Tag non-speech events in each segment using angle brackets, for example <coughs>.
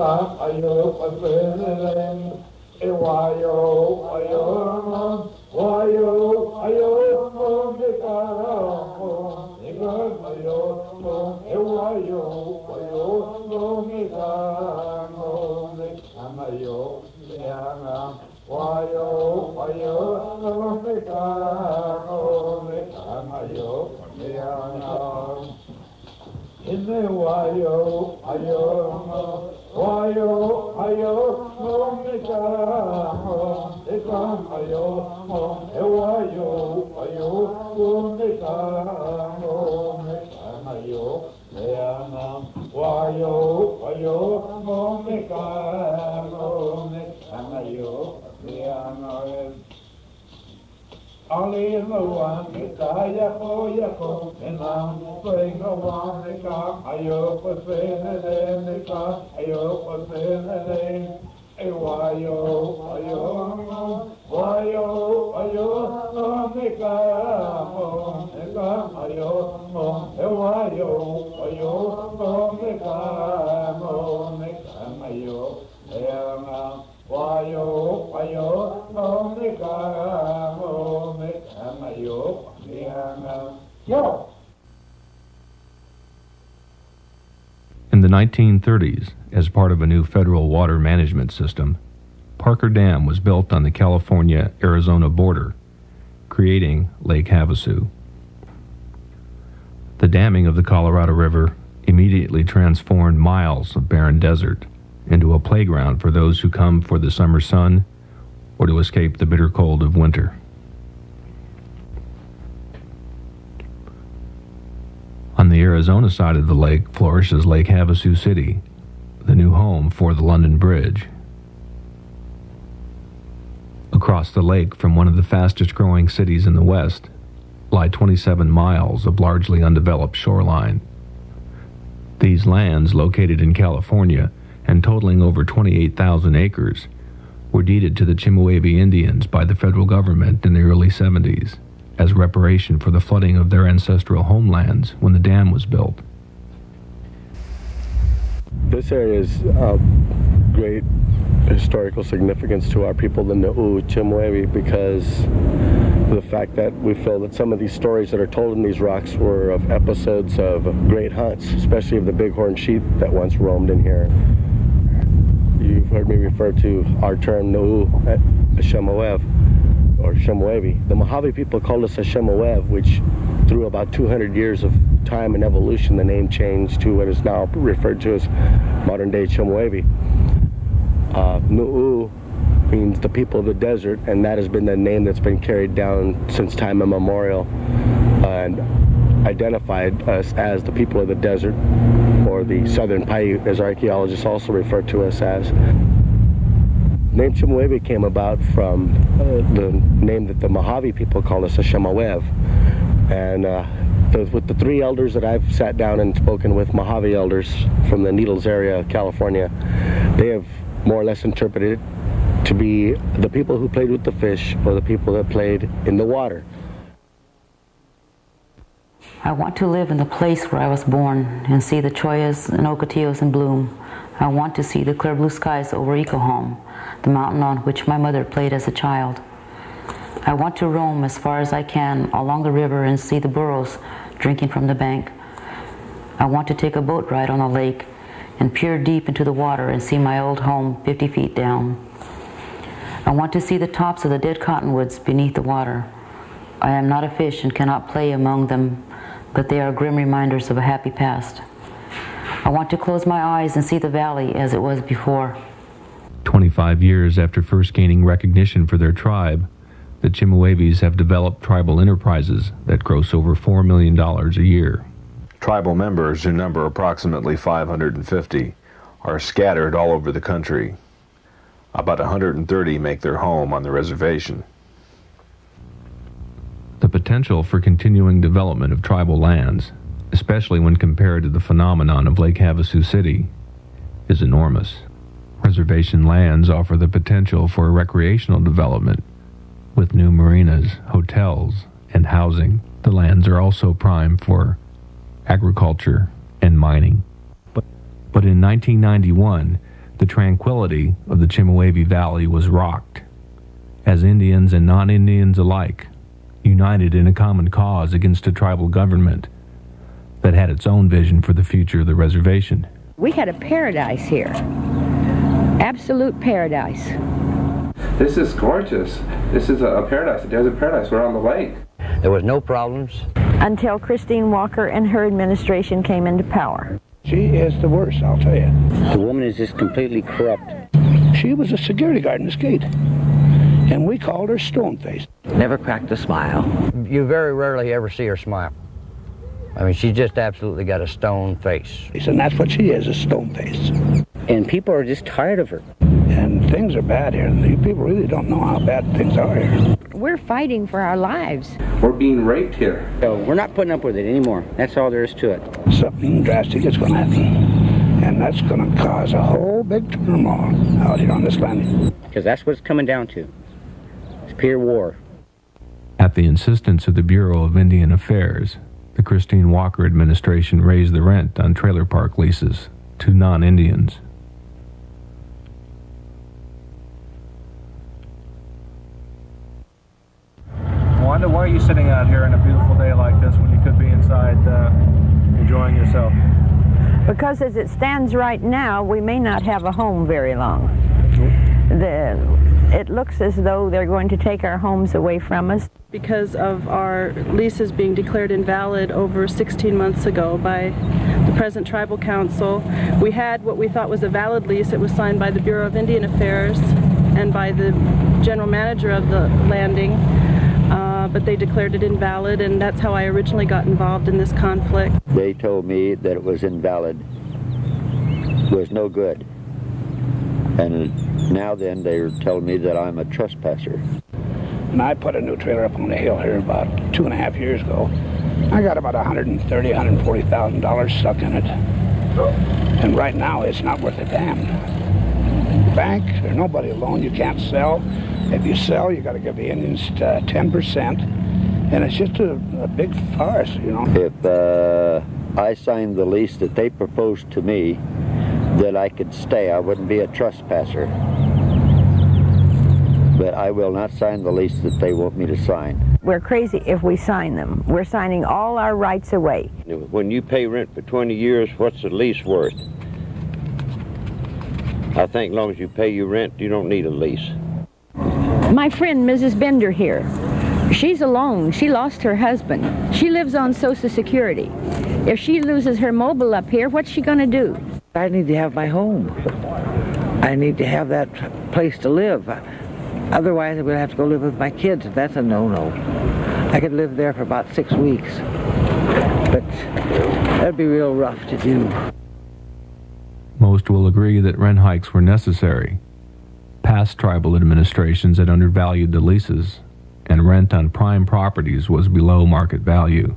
ka ayo pasenen e wayo ayo wayo ayo me ka e ka ayo e wayo ayo me ka me amayo yana wayo ayo me ka me amayo yana Ine wayo ayo wayo ayo mo meka Ali no one ka ya ko ya ko na pe no one ka ayo ko se ne ne ka ayo ko se ne ne e wa yo ayo ayo ayo ayo mo me ka ayo e na wa yo ayo In the 1930s, as part of a new federal water management system, Parker Dam was built on the California Arizona border, creating Lake Havasu. The damming of the Colorado River immediately transformed miles of barren desert into a playground for those who come for the summer sun or to escape the bitter cold of winter. On the Arizona side of the lake flourishes Lake Havasu City, the new home for the London Bridge. Across the lake from one of the fastest growing cities in the West lie 27 miles of largely undeveloped shoreline. These lands, located in California and totaling over 28,000 acres, were deeded to the Chemehuevi Indians by the federal government in the early 70s as reparation for the flooding of their ancestral homelands when the dam was built. This area is of great historical significance to our people, the Nuu Chemehuevi, because the fact that we feel that some of these stories that are told in these rocks were of episodes of great hunts, especially of the bighorn sheep that once roamed in here. You've heard me refer to our term Nuu Shemehuev or Chemehuevi. The Mojave people called us a Shemehuev, which through about 200 years of time and evolution, the name changed to what is now referred to as modern day Chemehuevi. Uh, Nu'u means the people of the desert, and that has been the name that's been carried down since time immemorial and identified us as the people of the desert, or the southern Paiute, as archaeologists also refer to us as. Name Chemehuevi came about from the name that the Mojave people call us, a Shemehuev. And uh, the, with the three elders that I've sat down and spoken with, Mojave elders from the Needles area California, they have more or less interpreted it to be the people who played with the fish or the people that played in the water. I want to live in the place where I was born and see the choyas and ocotillos in bloom. I want to see the clear blue skies over Ecoholm, the mountain on which my mother played as a child. I want to roam as far as I can along the river and see the burros drinking from the bank. I want to take a boat ride on the lake and peer deep into the water and see my old home 50 feet down. I want to see the tops of the dead cottonwoods beneath the water. I am not a fish and cannot play among them, but they are grim reminders of a happy past. I want to close my eyes and see the valley as it was before. 25 years after first gaining recognition for their tribe, the Chemehuevis have developed tribal enterprises that gross over $4 million a year. Tribal members, who number approximately 550, are scattered all over the country. About 130 make their home on the reservation. Potential for continuing development of tribal lands, especially when compared to the phenomenon of Lake Havasu City, is enormous. Reservation lands offer the potential for recreational development with new marinas, hotels, and housing. The lands are also prime for agriculture and mining. But, but in 1991, the tranquility of the Chemehuevi Valley was rocked as Indians and non Indians alike united in a common cause against a tribal government that had its own vision for the future of the reservation. We had a paradise here, absolute paradise. This is gorgeous. This is a, paradise, a desert paradise. We're on the lake. There was no problems. Until Christine Walker and her administration came into power. She is the worst, I'll tell you. The woman is just completely corrupt. She was a security guard in this gate, and we called her Stoneface. Never cracked a smile. You very rarely ever see her smile. I mean, she just absolutely got a stone face. And that's what she is, a stone face. And people are just tired of her. And things are bad here. People really don't know how bad things are here. We're fighting for our lives. We're being raped here. So we're not putting up with it anymore. That's all there is to it. Something drastic is going to happen. And that's going to cause a whole big turmoil out here on this land. Because that's what it's coming down to. It's pure war. At the insistence of the Bureau of Indian Affairs, the Christine Walker administration raised the rent on trailer park leases to non Indians. Wanda, why are you sitting out here on a beautiful day like this when you could be inside uh, enjoying yourself? Because as it stands right now, we may not have a home very long. The, it looks as though they're going to take our homes away from us. Because of our leases being declared invalid over 16 months ago by the present tribal council, we had what we thought was a valid lease. It was signed by the Bureau of Indian Affairs and by the general manager of the landing uh, but they declared it invalid, and that's how I originally got involved in this conflict. They told me that it was invalid, it was no good. And now then they're telling me that I'm a trespasser. And I put a new trailer up on the hill here about two and a half years ago. I got about 130, 140,000 dollars stuck in it. And right now it's not worth a damn. Bank, there's nobody alone. You can't sell. If you sell, you got to give the Indians uh, 10%. And it's just a, a big farce, you know. If uh, I signed the lease that they proposed to me, that I could stay, I wouldn't be a trespasser. But I will not sign the lease that they want me to sign. We're crazy if we sign them. We're signing all our rights away. When you pay rent for 20 years, what's the lease worth? I think as long as you pay your rent, you don't need a lease. My friend, Mrs. Bender here, she's alone. She lost her husband. She lives on Social Security. If she loses her mobile up here, what's she going to do? I need to have my home. I need to have that place to live. Otherwise, I'm going to have to go live with my kids. That's a no-no. I could live there for about six weeks. But that'd be real rough to do. Most will agree that rent hikes were necessary Past tribal administrations had undervalued the leases, and rent on prime properties was below market value.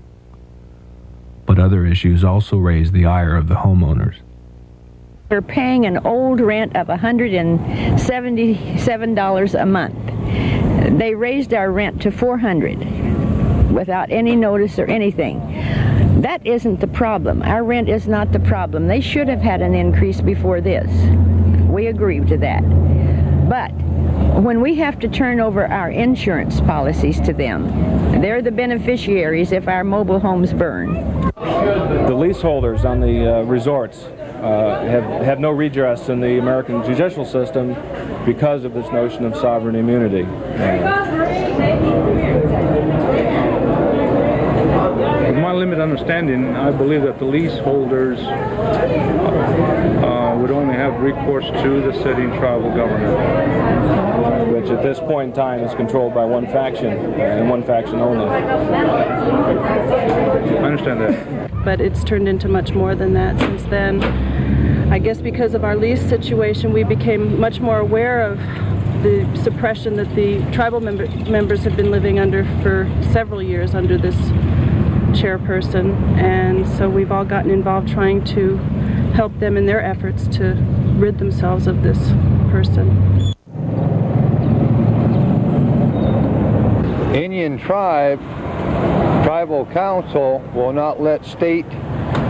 But other issues also raised the ire of the homeowners. We're paying an old rent of $177 a month. They raised our rent to 400 without any notice or anything. That isn't the problem. Our rent is not the problem. They should have had an increase before this. We agree to that. But when we have to turn over our insurance policies to them, they're the beneficiaries if our mobile homes burn. The leaseholders on the uh, resorts uh, have, have no redress in the American judicial system because of this notion of sovereign immunity. With my limited understanding, I believe that the leaseholders uh, would only have recourse to the sitting tribal government. Which at this point in time is controlled by one faction and one faction only. I understand that. But it's turned into much more than that since then. I guess because of our lease situation, we became much more aware of the suppression that the tribal member members have been living under for several years under this chairperson. And so we've all gotten involved trying to help them in their efforts to rid themselves of this person. Indian tribe, tribal council will not let state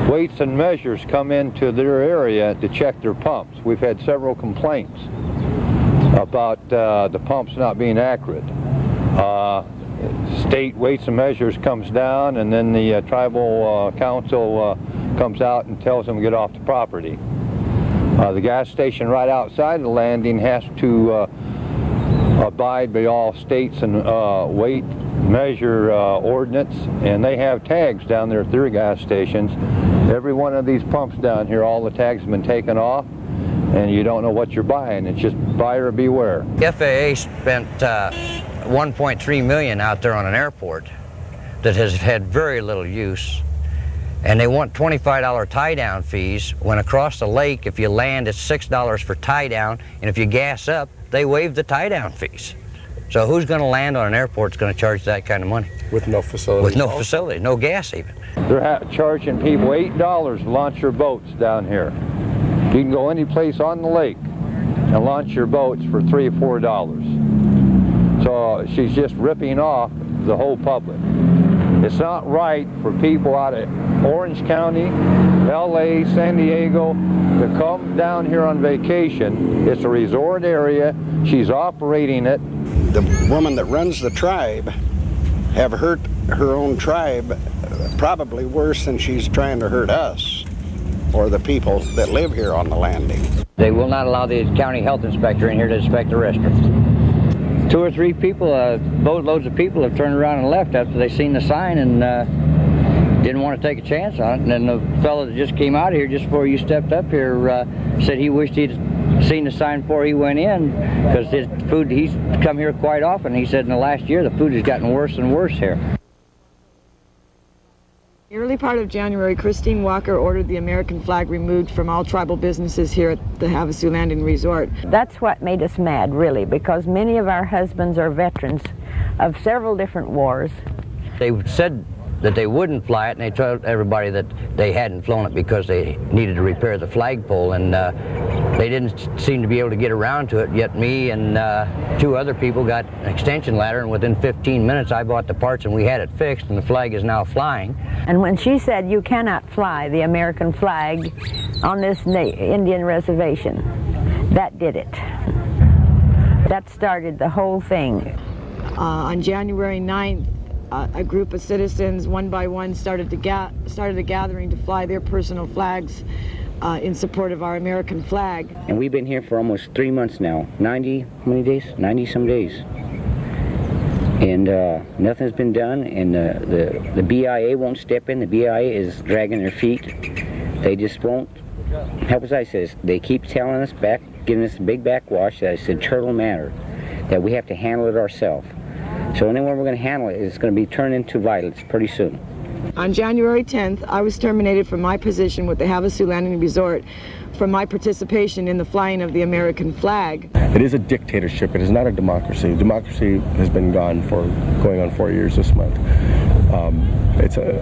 weights and measures come into their area to check their pumps. We've had several complaints about uh, the pumps not being accurate. Uh, state weights and measures comes down and then the uh, tribal uh, council uh, comes out and tells them to get off the property. Uh, the gas station right outside the landing has to abide by all states and weight measure ordinance and they have tags down there at their gas stations. Every one of these pumps down here, all the tags have been taken off and you don't know what you're buying. It's just buyer beware. FAA spent uh, 1.3 million out there on an airport that has had very little use. And they want $25 tie-down fees when across the lake, if you land, it's $6 for tie-down, and if you gas up, they waive the tie-down fees. So who's going to land on an airport that's going to charge that kind of money? With no facility? With no facility, no gas even. They're charging people $8 to launch their boats down here. You can go any place on the lake and launch your boats for three or four dollars. So she's just ripping off the whole public. It's not right for people out of Orange County, LA, San Diego to come down here on vacation. It's a resort area. She's operating it. The woman that runs the tribe have hurt her own tribe probably worse than she's trying to hurt us or the people that live here on the landing. They will not allow the county health inspector in here to inspect the restrooms. Two or three people, uh, boatloads of people have turned around and left after they seen the sign and uh, didn't want to take a chance on it. And then the fellow that just came out here just before you stepped up here uh, said he wished he'd seen the sign before he went in because his food, he's come here quite often. He said in the last year the food has gotten worse and worse here. The early part of January, Christine Walker ordered the American flag removed from all tribal businesses here at the Havasu Landing Resort. That's what made us mad, really, because many of our husbands are veterans of several different wars. They said that they wouldn't fly it, and they told everybody that they hadn't flown it because they needed to repair the flagpole, and uh, they didn't seem to be able to get around to it. Yet me and uh, two other people got an extension ladder, and within 15 minutes I bought the parts and we had it fixed, and the flag is now flying. And when she said you cannot fly the American flag on this Indian reservation, that did it. That started the whole thing. Uh, on January 9th, a group of citizens, one by one, started to ga started a gathering to fly their personal flags uh, in support of our American flag. And we've been here for almost three months now. 90, how many days? 90 some days. And uh, nothing's been done, and uh, the, the BIA won't step in. The BIA is dragging their feet. They just won't help us. I says they keep telling us back, giving us a big backwash that it's internal matter, that we have to handle it ourselves. So anywhere we're going to handle it, it is going to be turned into violence pretty soon. On January 10th, I was terminated from my position with the Havasu Landing Resort for my participation in the flying of the American flag. It is a dictatorship. It is not a democracy. Democracy has been gone for going on four years this month. Um, it's a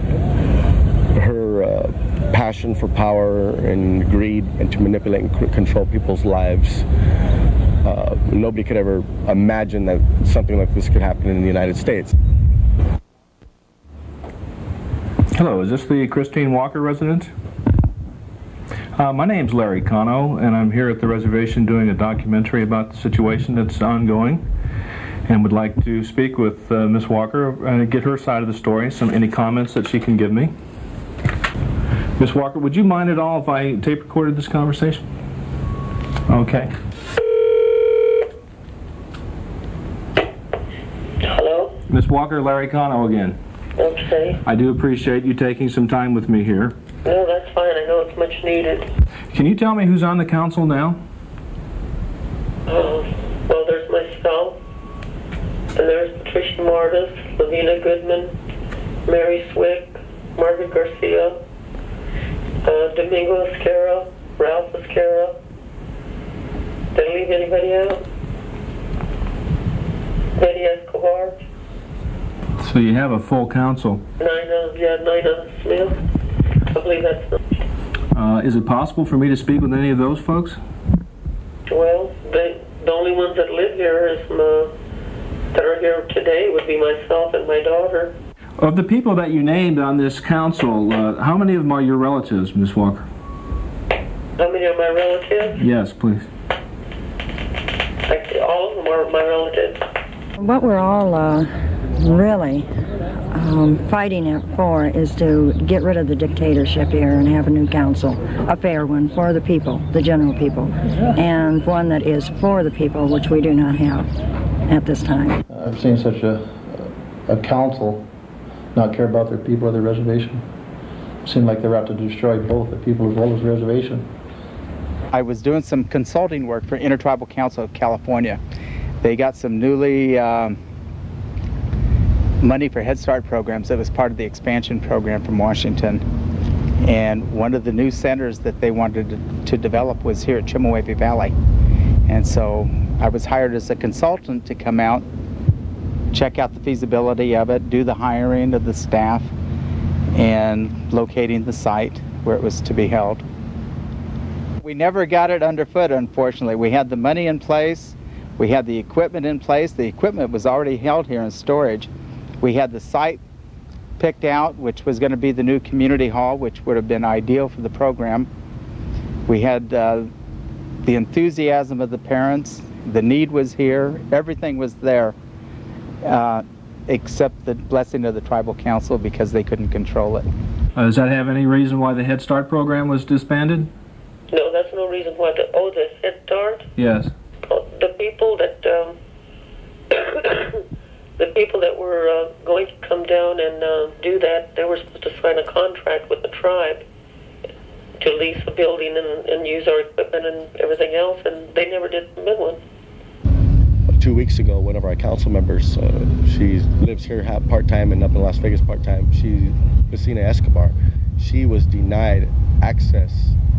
her uh, passion for power and greed and to manipulate and control people's lives uh, nobody could ever imagine that something like this could happen in the United States. Hello, is this the Christine Walker residence? Uh, my name's Larry Cano, and I'm here at the reservation doing a documentary about the situation that's ongoing, and would like to speak with uh, Miss Walker and get her side of the story. Some any comments that she can give me. Miss Walker, would you mind at all if I tape recorded this conversation? Okay. Miss Walker, Larry Cano again. Okay. I do appreciate you taking some time with me here. No, that's fine. I know it's much needed. Can you tell me who's on the council now? Uh, well, there's myself, and there's Patricia Martis, Lavina Goodman, Mary Swick, Margaret Garcia, uh, Domingo Escara, Ralph Escara. Did I leave anybody out? Betty Escobar. So you have a full council. Nina, yeah, Nina Smith. I believe that's. Uh, is it possible for me to speak with any of those folks? Well, the the only ones that live here is my, that are here today would be myself and my daughter. Of the people that you named on this council, uh, how many of them are your relatives, Ms. Walker? How many are my relatives? Yes, please. Actually, all of them are my relatives. What we're all uh, really um, fighting it for is to get rid of the dictatorship here and have a new council, a fair one for the people, the general people, and one that is for the people, which we do not have at this time. I've seen such a, a council not care about their people or their reservation. It seemed like they were out to destroy both the people as well as the reservation. I was doing some consulting work for Intertribal Council of California. They got some newly um, money for Head Start programs that was part of the expansion program from Washington. And one of the new centers that they wanted to, to develop was here at Chemehuevi Valley. And so I was hired as a consultant to come out, check out the feasibility of it, do the hiring of the staff, and locating the site where it was to be held. We never got it underfoot, unfortunately. We had the money in place, we had the equipment in place. The equipment was already held here in storage. We had the site picked out, which was going to be the new community hall, which would have been ideal for the program. We had uh, the enthusiasm of the parents. The need was here. Everything was there, uh, except the blessing of the tribal council because they couldn't control it. Uh, does that have any reason why the Head Start program was disbanded? No, that's no reason why. The, oh, the Head Start? Yes. Oh, the people that um, <coughs> <coughs> the people that were uh, going to come down and uh, do that, they were supposed to sign a contract with the tribe to lease a building and, and use our equipment and everything else, and they never did submit one. Two weeks ago, one of our council members, uh, she lives here part time and up in Las Vegas part time. She, Messina Escobar, she was denied access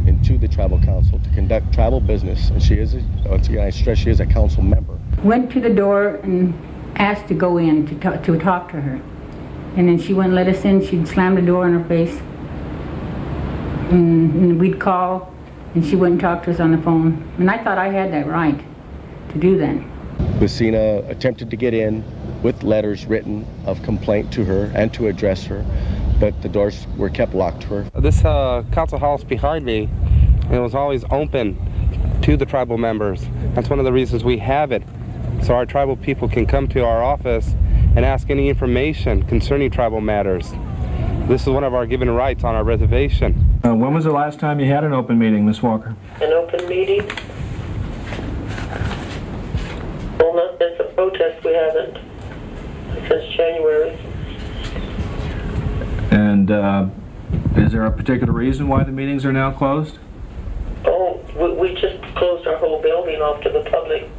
into the tribal council to conduct tribal business, and she is, a, once again, I stress, she is a council member. Went to the door and asked to go in to talk, to talk to her. And then she wouldn't let us in. She'd slam the door in her face. And, and we'd call, and she wouldn't talk to us on the phone. And I thought I had that right to do that. Messina attempted to get in with letters written of complaint to her and to address her, but the doors were kept locked to her. This uh, council house behind me, it was always open to the tribal members. That's one of the reasons we have it so our tribal people can come to our office and ask any information concerning tribal matters. This is one of our given rights on our reservation. Uh, when was the last time you had an open meeting, Miss Walker? An open meeting? Well, not since the protest, we haven't. Since January. And uh, is there a particular reason why the meetings are now closed? Oh, we, we just closed our whole building off to the public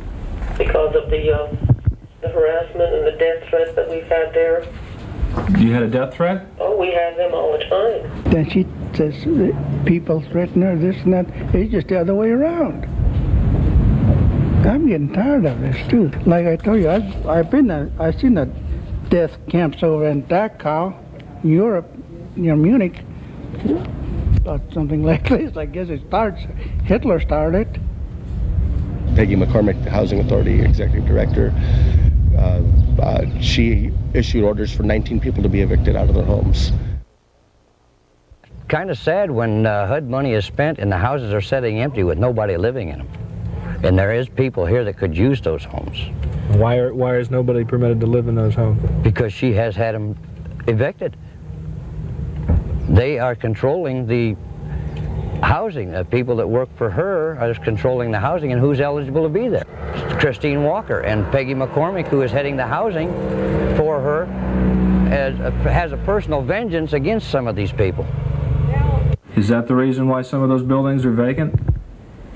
because of the uh, the harassment and the death threats that we've had there. You had a death threat? Oh, we have them all the time. Then she says people threaten her, this and that. It's just the other way around. I'm getting tired of this too. Like I told you, I've, I've been there. I've seen the death camps over in Dachau, Europe, near Munich. About something <laughs> like this. I guess it starts. Hitler started. Peggy McCormick, the Housing Authority Executive Director, uh, uh, she issued orders for 19 people to be evicted out of their homes. Kind of sad when uh, HUD money is spent and the houses are sitting empty with nobody living in them. And there is people here that could use those homes. Why, are, why is nobody permitted to live in those homes? Because she has had them evicted. They are controlling the housing. The people that work for her are controlling the housing and who's eligible to be there. Christine Walker and Peggy McCormick, who is heading the housing for her, has a, has a personal vengeance against some of these people. Is that the reason why some of those buildings are vacant?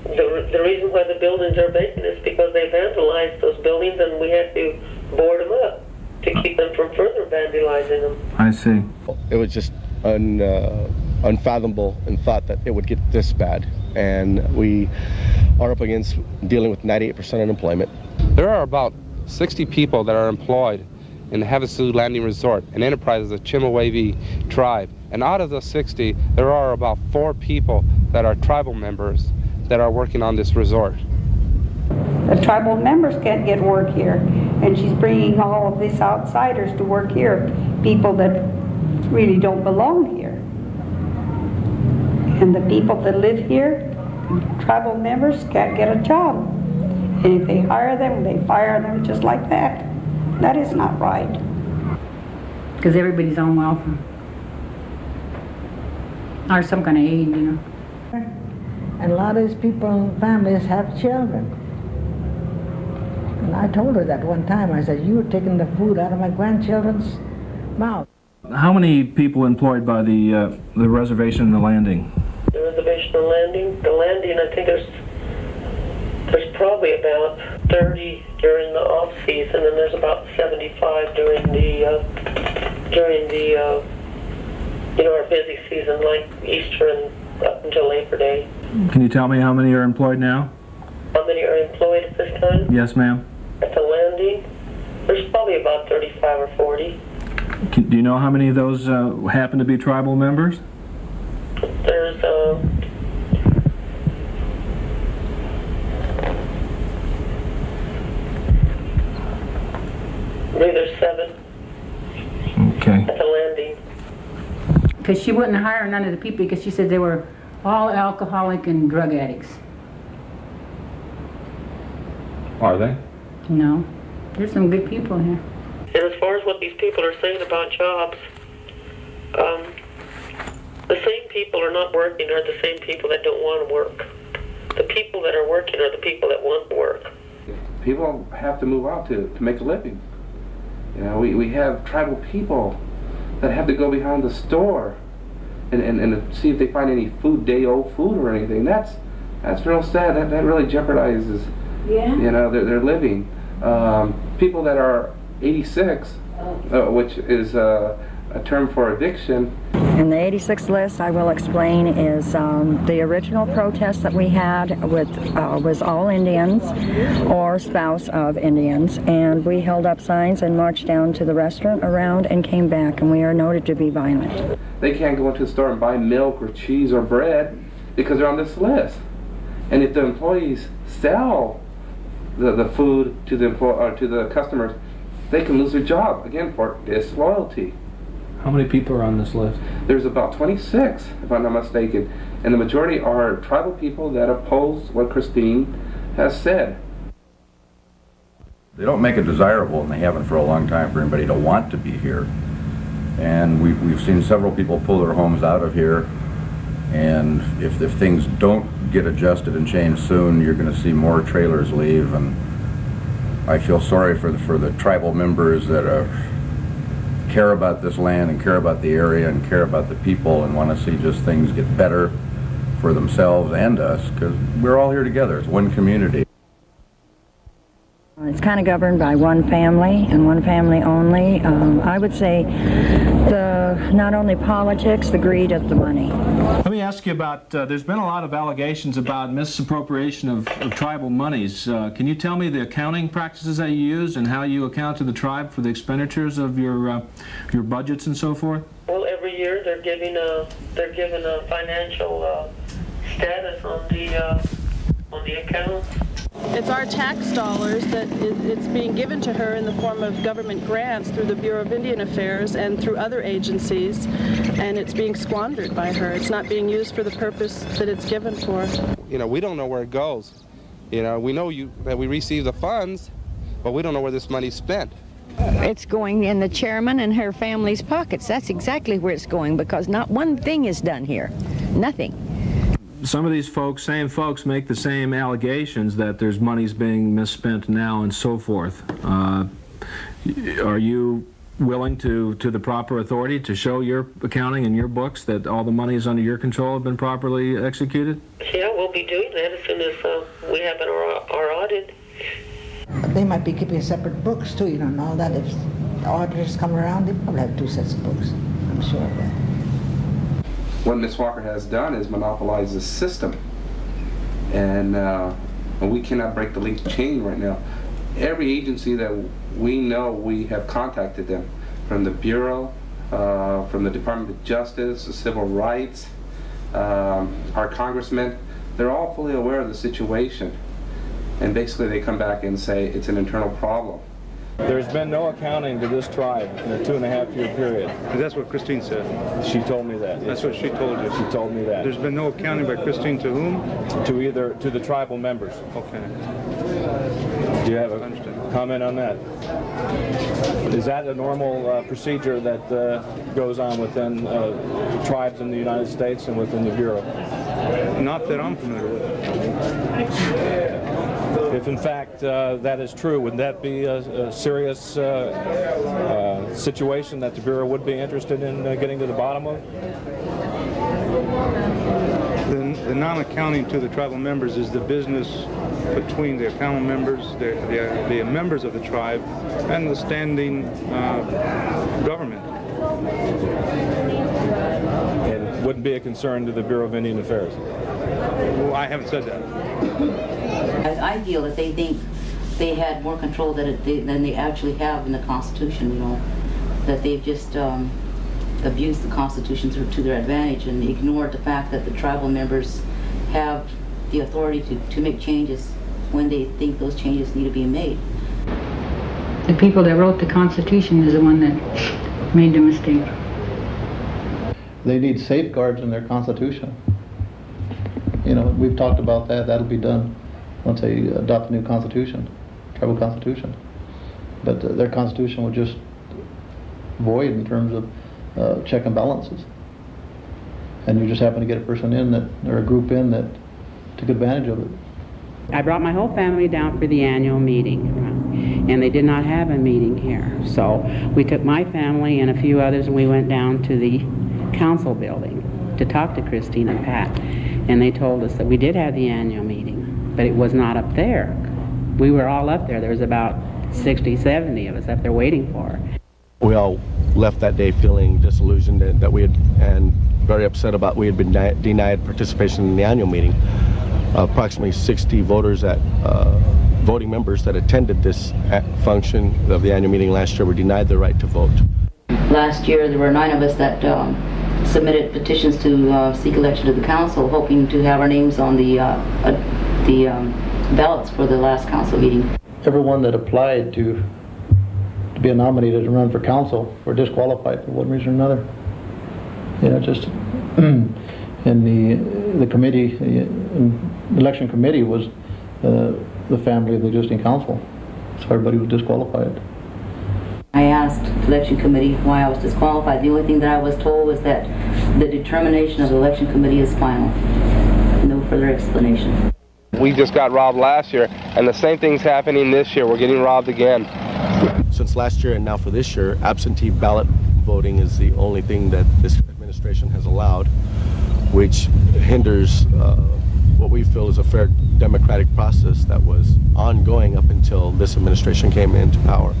The, the reason why the buildings are vacant is because they vandalized those buildings and we had to board them up to keep them from further vandalizing them. I see. It was just an. uh, unfathomable and thought that it would get this bad. And we are up against dealing with 98% unemployment. There are about 60 people that are employed in the Havasu Landing Resort, an enterprise of the Chemehuevi tribe. And out of the 60, there are about four people that are tribal members that are working on this resort. The tribal members can't get work here, and she's bringing all of these outsiders to work here, people that really don't belong here. And the people that live here, tribal members, can't get a job. And if they hire them, they fire them just like that. That is not right. Because everybody's on welfare. Or some kind of aid, you know. And a lot of these people and families have children. And I told her that one time. I said, You are taking the food out of my grandchildren's mouth. How many people employed by the uh, the reservation and the landing? The landing, the landing, I think there's there's probably about 30 during the off season, and there's about 75 during the uh, during the uh, you know our busy season, like Easter and up until Labor Day. Can you tell me how many are employed now? How many are employed at this time? Yes, ma'am. At the landing, there's probably about 35 or 40. Can, do you know how many of those uh, happen to be tribal members? There's uh, maybe there's seven Okay. at the landing. Because she wouldn't hire none of the people because she said they were all alcoholic and drug addicts. Are they? No. There's some good people here. And as far as what these people are saying about jobs, um, the same people are not working are the same people that don't want to work. The people that are working are the people that want to work. People have to move out to, to make a living. You know, we, we have tribal people that have to go behind the store and, and, and see if they find any food, day old food or anything. That's that's real sad. That, that really jeopardizes, Yeah. you know, their, their living. Um, people that are 86, uh, which is uh, a term for addiction. And the 86 list, I will explain, is um, the original protest that we had with uh, was all Indians or spouse of Indians, and we held up signs and marched down to the restaurant around and came back, and we are noted to be violent. they can't go into the store and buy milk or cheese or bread because they're on this list. And if the employees sell the, the food to the employ, or to the customers, they can lose their job again for disloyalty. How many people are on this list? There's about 26, if I'm not mistaken, and the majority are tribal people that oppose what Christine has said. They don't make it desirable, and they haven't for a long time, for anybody to want to be here. And we, we've seen several people pull their homes out of here, and if, if things don't get adjusted and changed soon, you're going to see more trailers leave. And I feel sorry for the, for the tribal members that are, care about this land and care about the area and care about the people and want to see just things get better for themselves and us because we're all here together. It's one community. It's kind of governed by one family and one family only. Um, I would say the not only politics, the greed of the money. Let me ask you about. Uh, there's been a lot of allegations about misappropriation of, of tribal monies. Uh, can you tell me the accounting practices that you use and how you account to the tribe for the expenditures of your uh, your budgets and so forth? Well, every year they're giving a they're giving a financial uh, status on the uh, on the account. It's our tax dollars that it's being given to her in the form of government grants through the Bureau of Indian Affairs and through other agencies, and it's being squandered by her. It's not being used for the purpose that it's given for. You know, we don't know where it goes. You know, we know you that we receive the funds, but we don't know where this money's spent. It's going in the chairman and her family's pockets. That's exactly where it's going because not one thing is done here. Nothing. Some of these folks, same folks, make the same allegations that there's monies being misspent now and so forth. Uh, are you willing to, to the proper authority to show your accounting and your books that all the monies under your control have been properly executed? Yeah, we'll be doing that as soon as uh, we have our, our audit. They might be keeping separate books too, you know, and all that. If the auditors come around, they probably have two sets of books. I'm sure of that. What Ms. Walker has done is monopolize the system, and, uh, and we cannot break the link chain right now. Every agency that we know, we have contacted them, from the Bureau, uh, from the Department of Justice, the Civil Rights, um, our congressmen. They're all fully aware of the situation. and basically they come back and say it's an internal problem. There's been no accounting to this tribe in a two and a half year period. That's what Christine said. She told me that. That's what she told you. She told me that. There's been no accounting by Christine to whom? To either, to the tribal members. Okay. Do you have a comment on that? Is that a normal uh, procedure that uh, goes on within uh, tribes in the United States and within the Bureau? Not that I'm familiar with. If in fact uh, that is true, wouldn't that be a, a serious uh, uh, situation that the Bureau would be interested in uh, getting to the bottom of? The, the non-accounting to the tribal members is the business between the accounting members, the, the, the members of the tribe, and the standing uh, government. And wouldn't be a concern to the Bureau of Indian Affairs? Well, I haven't said that. I feel that they think they had more control than, it, they, than they actually have in the Constitution, you know. That they've just um, abused the Constitution to, to their advantage and ignored the fact that the tribal members have the authority to, to make changes when they think those changes need to be made. The people that wrote the Constitution is the one that made the mistake. They need safeguards in their constitution. You know, we've talked about that. That'll be done once they adopt a new constitution, tribal constitution. But uh, their constitution was just void in terms of uh, check and balances. And you just happen to get a person in that, or a group in that took advantage of it. I brought my whole family down for the annual meeting, and they did not have a meeting here. So we took my family and a few others, and we went down to the council building to talk to Christine and Pat. And they told us that we did have the annual meeting, but it was not up there. We were all up there. There was about 60, 70 of us up there waiting for her. We all left that day feeling disillusioned that, that we had, and very upset about we had been di- denied participation in the annual meeting. approximately 60 voters that, uh, voting members that attended this a- function of the annual meeting last year were denied the right to vote. Last year, there were nine of us that um, submitted petitions to uh, seek election to the council, hoping to have our names on the, uh, uh, the um, ballots for the last council meeting. Everyone that applied to, to be nominated and run for council were disqualified for one reason or another. You know, just, <clears throat> and the, the committee, the election committee was uh, the family of the existing council. So everybody was disqualified. I asked the election committee why I was disqualified. The only thing that I was told was that the determination of the election committee is final. No further explanation. We just got robbed last year, and the same thing's happening this year. We're getting robbed again. Since last year and now for this year, absentee ballot voting is the only thing that this administration has allowed, which hinders uh, what we feel is a fair democratic process that was ongoing up until this administration came into power.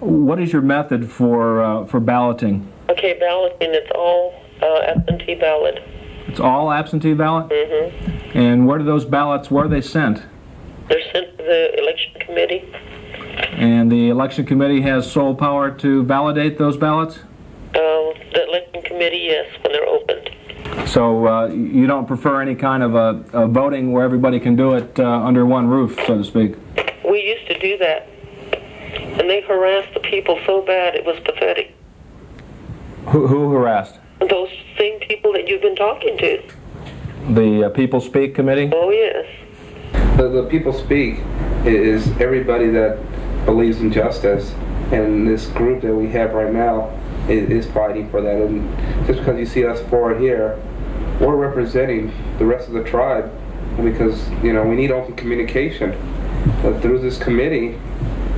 What is your method for uh, for balloting? Okay, balloting, it's all uh, absentee ballot. It's all absentee ballot. Mm-hmm. And where do those ballots? Where are they sent? They're sent to the election committee. And the election committee has sole power to validate those ballots. Um, the election committee, yes, when they're opened. So uh, you don't prefer any kind of a, a voting where everybody can do it uh, under one roof, so to speak. We used to do that, and they harassed the people so bad it was pathetic. Who, who harassed? Those same people that you've been talking to. The uh, People Speak Committee. Oh yes. The, the people speak is everybody that believes in justice, and this group that we have right now is, is fighting for that. And just because you see us four here, we're representing the rest of the tribe because you know we need open communication. But through this committee,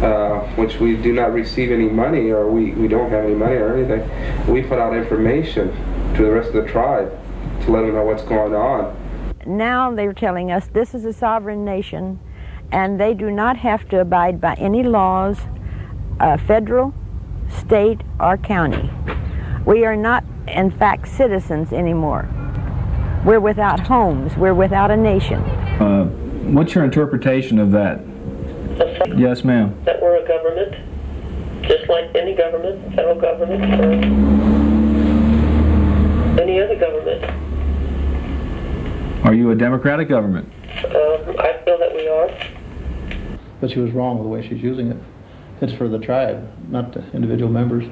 uh, which we do not receive any money or we, we don't have any money or anything, we put out information to the rest of the tribe to let them know what's going on. Now they're telling us this is a sovereign nation and they do not have to abide by any laws, uh, federal, state, or county. We are not, in fact, citizens anymore. We're without homes. We're without a nation. Uh, what's your interpretation of that? Yes, ma'am. That we're a government, just like any government, federal government, or any other government. Are you a democratic government? Um, I feel that we are. but she was wrong with the way she's using it. It's for the tribe, not the individual members.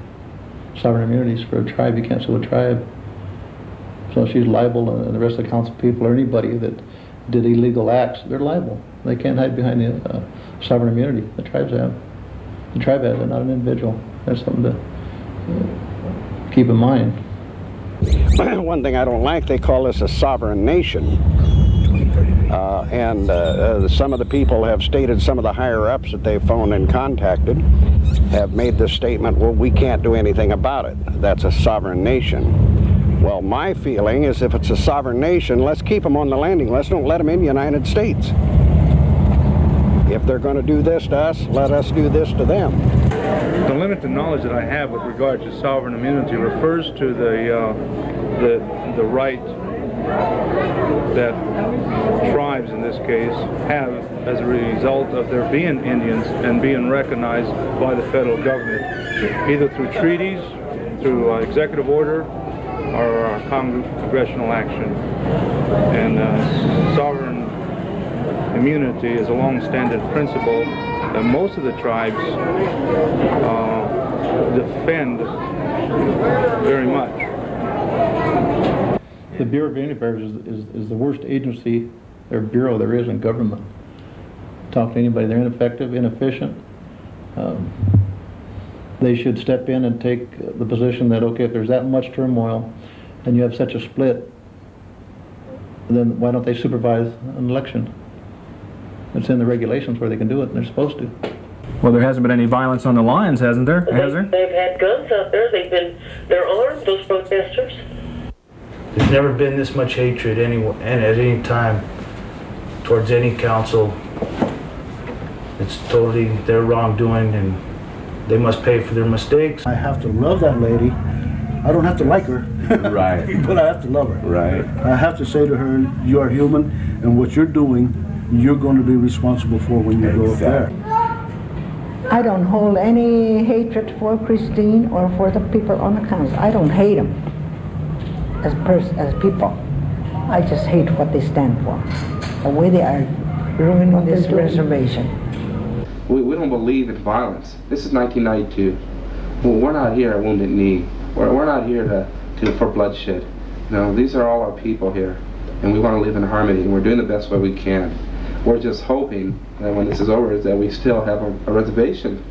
Sovereign immunity is for a tribe. You can't sue a tribe. So she's liable, and the rest of the council people or anybody that did illegal acts, they're liable. They can't hide behind the uh, sovereign immunity. The tribes have. The tribe has it, not an individual. That's something to uh, keep in mind. <clears throat> One thing I don't like, they call this a sovereign nation. Uh, and uh, uh, some of the people have stated, some of the higher ups that they've phoned and contacted have made the statement, well, we can't do anything about it. That's a sovereign nation. Well, my feeling is if it's a sovereign nation, let's keep them on the landing. Let's don't let them in the United States. If they're going to do this to us, let us do this to them. The limited knowledge that I have with regard to sovereign immunity refers to the uh, the the right that tribes in this case have as a result of their being Indians and being recognized by the federal government, either through treaties, through uh, executive order, or uh, congressional action. And uh, sovereign immunity is a long-standing principle that most of the tribes uh, defend very much. The Bureau of Indian Affairs is, is, is the worst agency or bureau there is in government. Talk to anybody, they're ineffective, inefficient. Um, they should step in and take the position that, okay, if there's that much turmoil and you have such a split, then why don't they supervise an election? It's in the regulations where they can do it, and they're supposed to. Well, there hasn't been any violence on the lines, hasn't there? Has there? They've had guns out there. They've been, they're armed, those protesters. There's never been this much hatred any, and at any time towards any council. It's totally their wrongdoing and they must pay for their mistakes. I have to love that lady. I don't have to like her. <laughs> Right. but I have to love her. Right. I have to say to her, you are human, and what you're doing, you're going to be responsible for when you go up there. I don't hold any hatred for Christine or for the people on the council. I don't hate them as pers- as people. I just hate what they stand for. The way they are ruining this reservation. We, we don't believe in violence. This is 1992. Well, we're not here at Wounded Knee. We're, we're not here to, to for bloodshed. No, these are all our people here, and we want to live in harmony, and we're doing the best way we can. We're just hoping that when this is over, that we still have a, a reservation.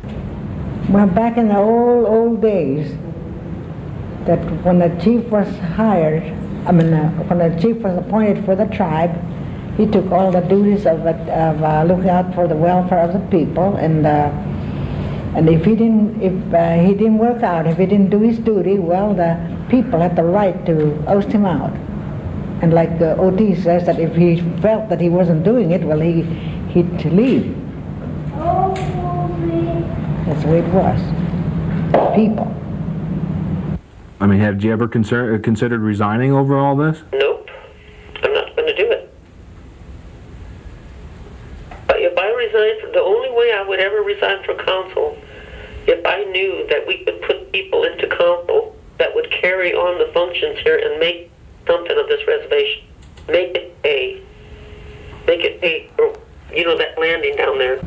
Well, back in the old, old days, that when the chief was hired, I mean, uh, when the chief was appointed for the tribe, he took all the duties of, it- of uh, looking out for the welfare of the people, and uh, and if he didn't, if uh, he didn't work out, if he didn't do his duty, well, the people had the right to oust him out. And like uh, O.T. says, that if he felt that he wasn't doing it, well, he he'd leave. That's the way it was. People. I mean, have you ever consider, considered resigning over all this? Nope. I'm not going to do it. But if I resign, the only way I would ever resign from council, if I knew that we could put people into council that would carry on the functions here and make something of this reservation. Make it a, Make it for, you know, that landing down there.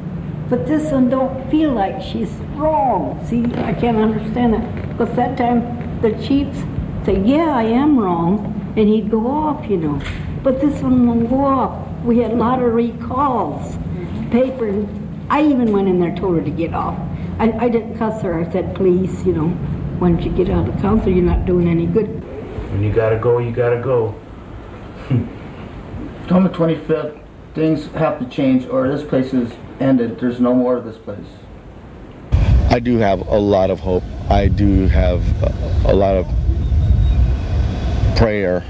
But this one don't feel like she's wrong. See, I can't understand that. Because that time the chiefs say, yeah, I am wrong, and he'd go off, you know. But this one won't go off. We had a lot of recalls. Paper, I even went in there told her to get off. I, I didn't cuss her. I said, please, you know, why don't you get out of the council? You're not doing any good. When you gotta go, you gotta go. On the 25th, things have to change or this place is ended. There's no more of this place. I do have a lot of hope. I do have a, a lot of prayer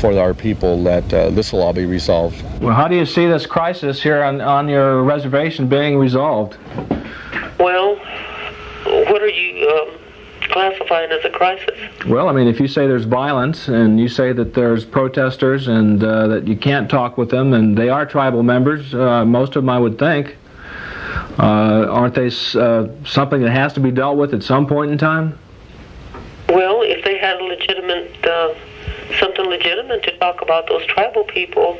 for our people that uh, this will all be resolved. Well, how do you see this crisis here on, on your reservation being resolved? Well, what are you um, classifying as a crisis? Well, I mean, if you say there's violence and you say that there's protesters and uh, that you can't talk with them, and they are tribal members, uh, most of them I would think, uh, aren't they uh, something that has to be dealt with at some point in time? Well, if they had a legitimate, uh, something legitimate to talk about those tribal people,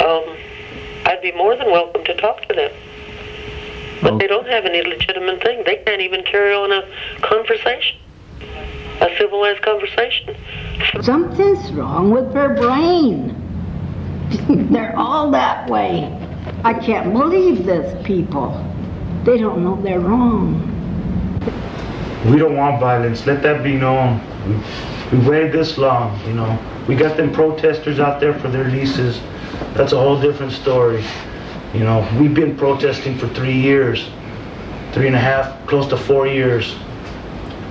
um, I'd be more than welcome to talk to them. But oh. they don't have any legitimate thing. They can't even carry on a conversation, a civilized conversation. Something's wrong with their brain. <laughs> they're all that way. I can't believe this people. They don't know they're wrong. We don't want violence. Let that be known. We, we waited this long, you know. We got them protesters out there for their leases. That's a whole different story. You know, we've been protesting for three years, three and a half, close to four years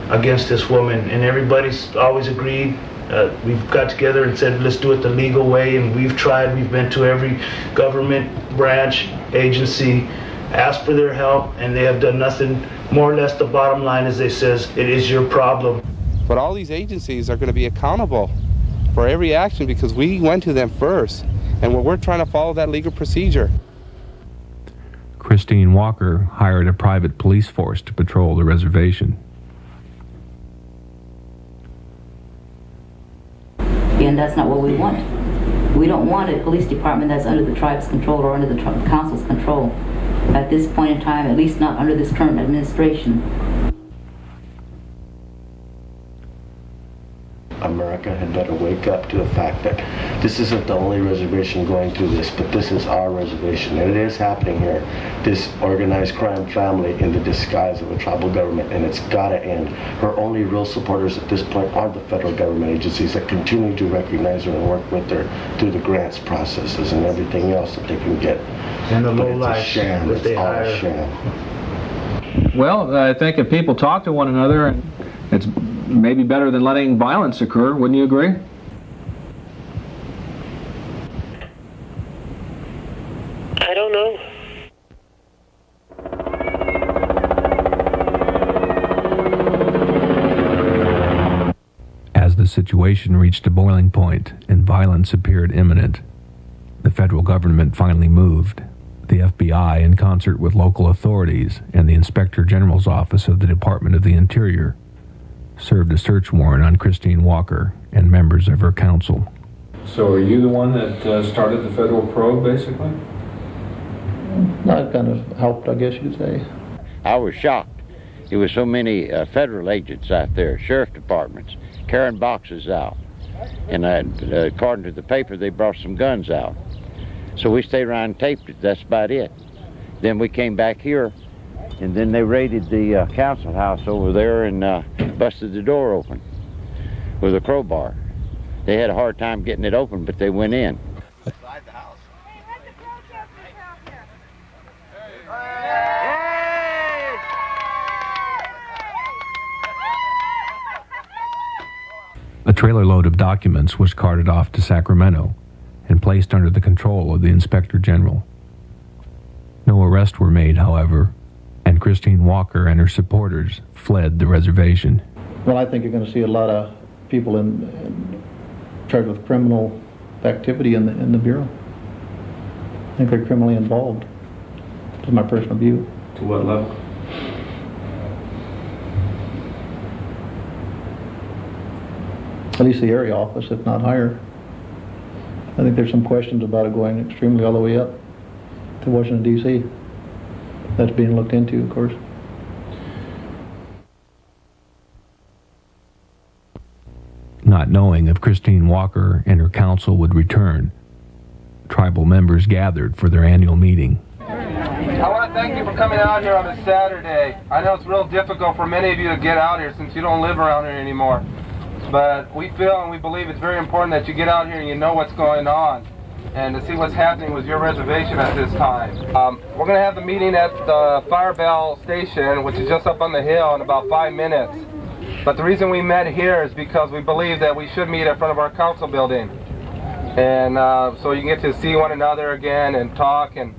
against this woman, and everybody's always agreed. Uh, we've got together and said, let's do it the legal way, and we've tried. We've been to every government branch, agency, asked for their help, and they have done nothing. More or less, the bottom line is they says it is your problem. But all these agencies are going to be accountable for every action because we went to them first, and we're trying to follow that legal procedure. Christine Walker hired a private police force to patrol the reservation. And that's not what we want. We don't want a police department that's under the tribe's control or under the council's control. At this point in time, at least not under this current administration. America had better wake up to the fact that this isn't the only reservation going through this, but this is our reservation. And it is happening here. This organized crime family in the disguise of a tribal government, and it's got to end. Her only real supporters at this point are the federal government agencies that continue to recognize her and work with her through the grants processes and everything else that they can get. And the But low it's a life sham. that It's they all hire. a sham. Well, I think if people talk to one another, and it's maybe better than letting violence occur. Wouldn't you agree? I don't know. As the situation reached a boiling point and violence appeared imminent, the federal government finally moved. The FBI, in concert with local authorities and the Inspector General's Office of the Department of the Interior, served a search warrant on Christine Walker and members of her council. So are you the one that uh, started the federal probe, basically? That kind of helped, I guess you'd say. I was shocked. There was so many uh, federal agents out there, sheriff departments, carrying boxes out. And uh, according to the paper, they brought some guns out. So we stayed around and taped it. That's about it. Then we came back here, and then they raided the uh, council house over there and uh, busted the door open with a crowbar. They had a hard time getting it open, but they went in. A trailer load of documents was carted off to Sacramento and placed under the control of the Inspector General. No arrests were made, however, and Christine Walker and her supporters fled the reservation. Well, I think you're going to see a lot of people in, in charged with criminal activity in the, in the Bureau. I think they're criminally involved. That's my personal view. To what level? At least the area office, if not higher. I think there's some questions about it going extremely all the way up to Washington DC. That's being looked into, of course. Not knowing if Christine Walker and her council would return, tribal members gathered for their annual meeting. I want to thank you for coming out here on a Saturday. I know it's real difficult for many of you to get out here since you don't live around here anymore. But we feel and we believe it's very important that you get out here and you know what's going on and to see what's happening with your reservation at this time. Um, we're going to have the meeting at the Fire Bell Station, which is just up on the hill, in about five minutes. But the reason we met here is because we believe that we should meet in front of our council building. And uh, so you can get to see one another again and talk and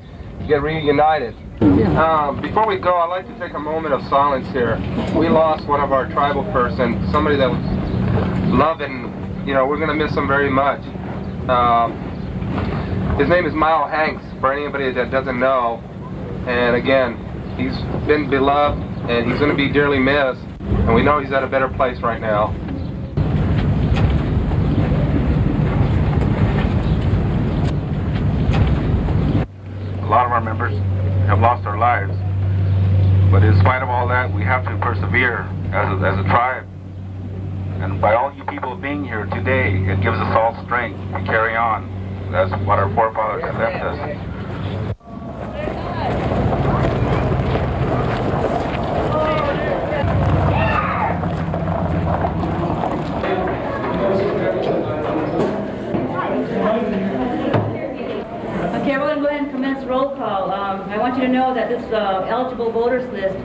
get reunited. Um, before we go, I'd like to take a moment of silence here. We lost one of our tribal person, somebody that was loving, you know, we're going to miss him very much. Um, his name is Mile Hanks, for anybody that doesn't know. And again, he's been beloved and he's going to be dearly missed. And we know he's at a better place right now. A lot of our members have lost their lives But in spite of all that, we have to persevere as a, as a tribe. And by all you people being here today, it gives us all strength to carry on. What our forefathers left us. Okay, we're going to go ahead and commence roll call. I want you to know that this uh, eligible voters list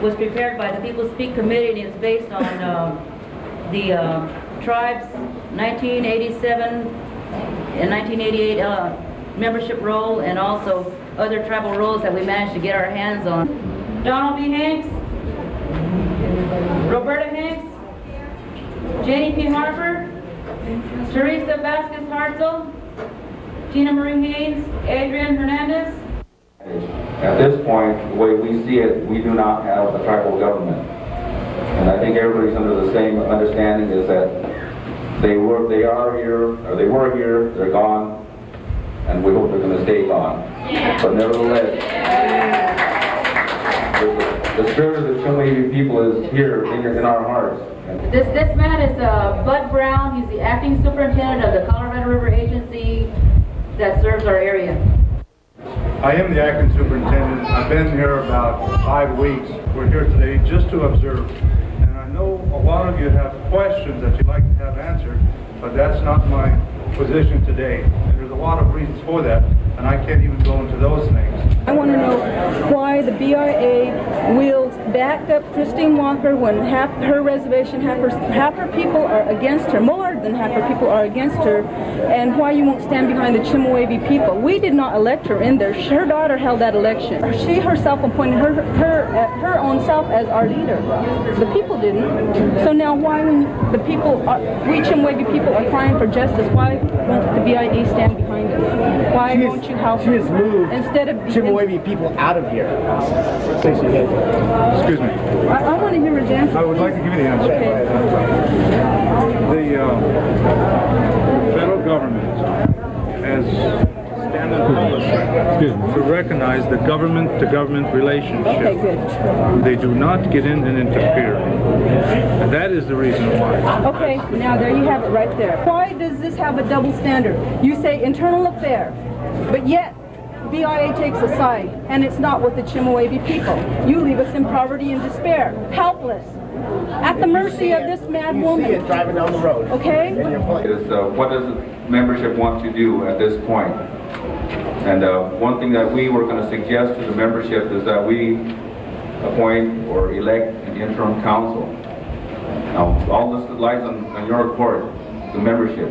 was prepared by the People Speak Committee and it's based on um, the uh, tribe's 1987 and 1988 uh, membership roll and also other tribal rolls that we managed to get our hands on. Donald B. Hanks, Roberta Hanks, Jenny P. Harper, Teresa Vasquez Hartzell, Tina Marie Haynes, Adrian Hernandez. At this point, the way we see it, we do not have a tribal government. And I think everybody's under the same understanding is that they were, they are here, or they were here, they're gone, and we hope they're gonna stay gone. But nevertheless, the, the spirit of the Chemehuevi people is here in, in our hearts. This, this man is uh, Bud Brown. He's the acting superintendent of the Colorado River Agency that serves our area. I am the acting superintendent. I've been here about five weeks. We're here today just to observe. Know a lot of you have questions that you'd like to have answered, but that's not my position today. And there's a lot of reasons for that, and I can't even go into those things. I want to know why the BIA wields backed up Christine Walker when half her reservation, half her, half her people are against her, than half her people are against her, and why you won't stand behind the Chemehuevi people. We did not elect her in there. Her daughter held that election. She herself appointed her her uh, her own self as our leader. The people didn't. So now why when the people, are, we Chemehuevi people are crying for justice, why won't the BIA stand behind us? Why She won't you help she has moved Instead of Chemehuevi people out of here. Excuse me. I, I want to hear his answer. I would like to give you the answer. The uh, federal government has standard policy to recognize the government-to-government relationship. Okay, good. They do not get in and interfere. And that is the reason why. Okay, now there you have it right there. Why does this have a double standard? You say internal affair, but yet BIA takes a side, and it's not with the Chemehuevi people. You leave us in poverty and despair, helpless, at the mercy of this mad woman. See it driving down the road. Okay? Is uh, what does the membership want to do at this point? And uh, one thing that we were going to suggest to the membership is that we appoint or elect an interim council. Now, all this lies on, on your court, the membership.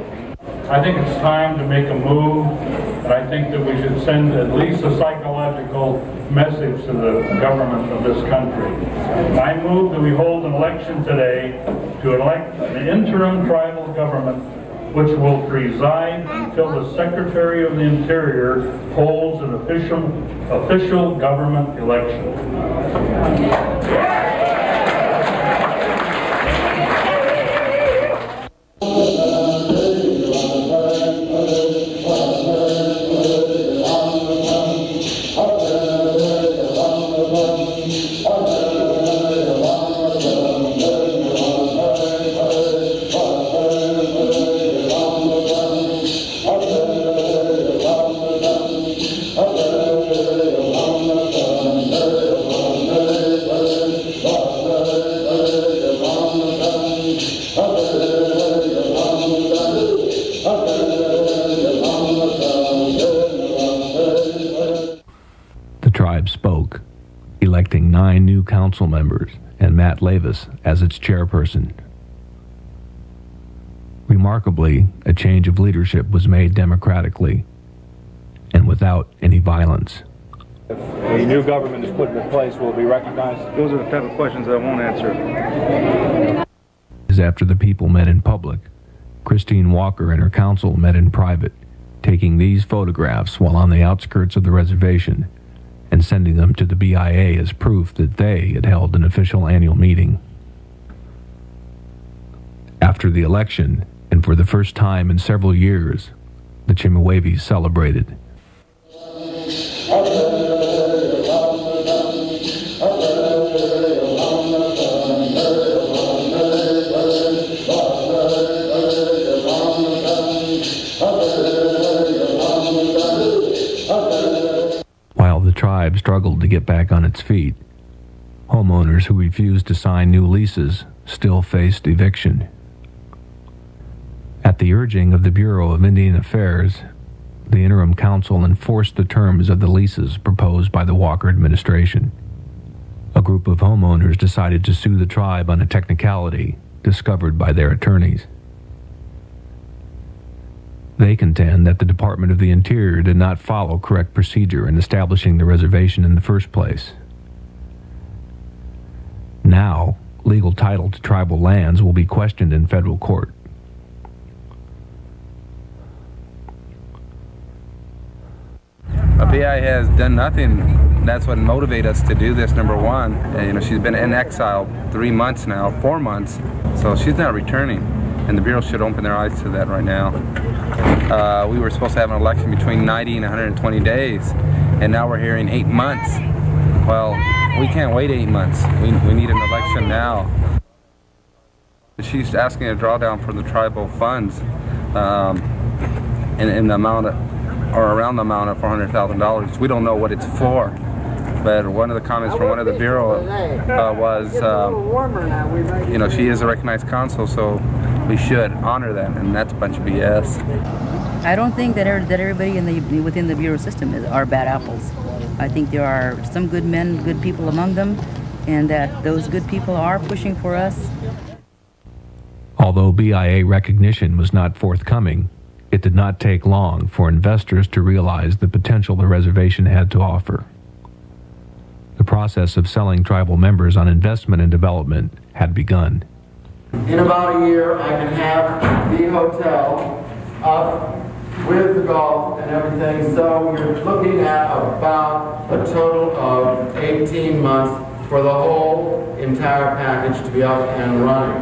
I think it's time to make a move, and I think that we should send at least a psychological message to the government of this country. I move that we hold an election today to elect an interim tribal government which will preside until the Secretary of the Interior holds an official, official government election. Council members and Matt Leivas as its chairperson. Remarkably, a change of leadership was made democratically and without any violence. If a new government is put into place, will it be recognized? Those are the type of questions I won't answer. As after the people met in public, Christine Walker and her council met in private, taking these photographs while on the outskirts of the reservation and sending them to the BIA as proof that they had held an official annual meeting. After the election, and for the first time in several years, the Chemehuevis celebrated. Struggled to get back on its feet. Homeowners who refused to sign new leases still faced eviction. At the urging of the Bureau of Indian Affairs, the interim council enforced the terms of the leases proposed by the Walker administration. A group of homeowners decided to sue the tribe on a technicality discovered by their attorneys. They contend that the Department of the Interior did not follow correct procedure in establishing the reservation in the first place. Now, legal title to tribal lands will be questioned in federal court. A BI has done nothing. That's what motivated us to do this. Number one, and, you know, she's been in exile three months now, four months, so she's not returning, and the bureau should open their eyes to that right now. Uh, we were supposed to have an election between 90 and 120 days, and now we're hearing eight months. Well, we can't wait eight months. We, we need an election now. She's asking a drawdown for the tribal funds um, in, in the amount of, or around the amount of $400,000. We don't know what it's for. But one of the comments from one of the bureau uh, was, um, you know, she is a recognized consul, so we should honor that, and that's a bunch of BS. I don't think that, er, that everybody in the within the bureau system is, are bad apples. I think there are some good men, good people among them, and that those good people are pushing for us. Although BIA recognition was not forthcoming, it did not take long for investors to realize the potential the reservation had to offer. The process of selling tribal members on investment and development had begun. In about a year, I can have the hotel up with the golf and everything, so you're looking at about a total of 18 months for the whole entire package to be up and running.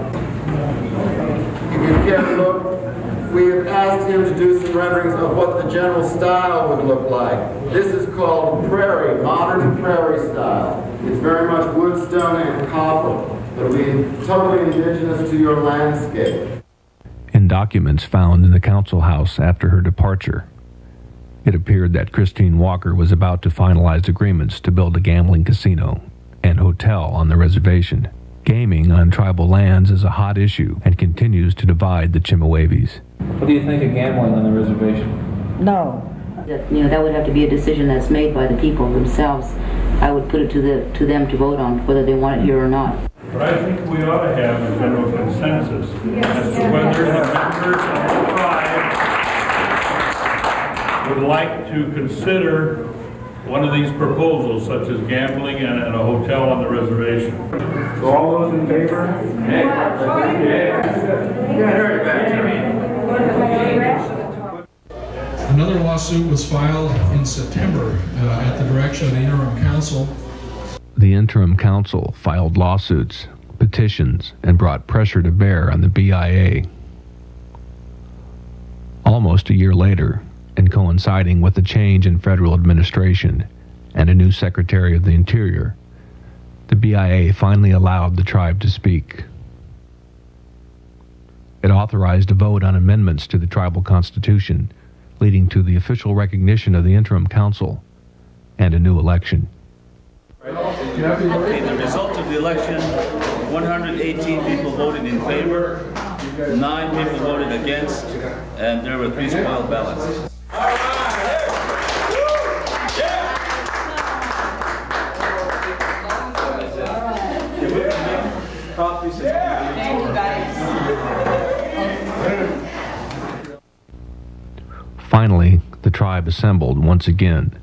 If you care to look, we have asked him to do some renderings of what the general style would look like. This is called prairie, modern prairie style. It's very much wood, stone, and copper. It'll be totally indigenous to your landscape. In documents found in the council house after her departure, it appeared that Christine Walker was about to finalize agreements to build a gambling casino and hotel on the reservation. Gaming on tribal lands is a hot issue and continues to divide the Chemehuevis. What do you think of gambling on the reservation? No. That, you know, that would have to be a decision that's made by the people themselves. I would put it to the to them to vote on whether they want it here or not. But I think we ought to have a general consensus as to whether the members of the tribe would like to consider one of these proposals, such as gambling and, and a hotel on the reservation. So all those in favor? Another lawsuit was filed in September uh, at the direction of the interim council. The interim council filed lawsuits, petitions, and brought pressure to bear on the BIA. Almost a year later, and coinciding with the change in federal administration and a new Secretary of the Interior, the BIA finally allowed the tribe to speak. It authorized a vote on amendments to the tribal constitution, leading to the official recognition of the interim council and a new election. Okay, the result of the election, 118 people voted in favor, nine people voted against, and there were three spoiled ballots. Finally, the tribe assembled once again,